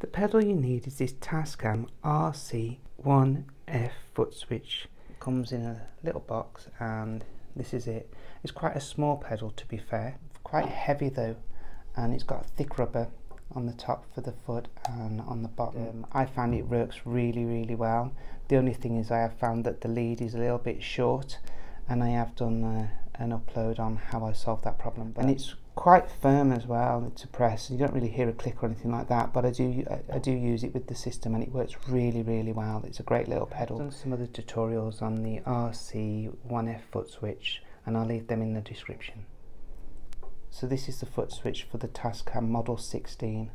The pedal you need is this Tascam RC1F foot switch. It comes in a little box and this is it. It's quite a small pedal to be fair, quite heavy though and it's got thick rubber on the top for the foot and on the bottom. Um, I find it works really really well. The only thing is I have found that the lead is a little bit short and I have done uh, an upload on how I solved that problem. But and it's quite firm as well to press. You don't really hear a click or anything like that, but I do I, I do use it with the system and it works really really well. It's a great little pedal. I've done some other tutorials on the RC1F foot switch and I'll leave them in the description. So this is the foot switch for the Tascam Model 16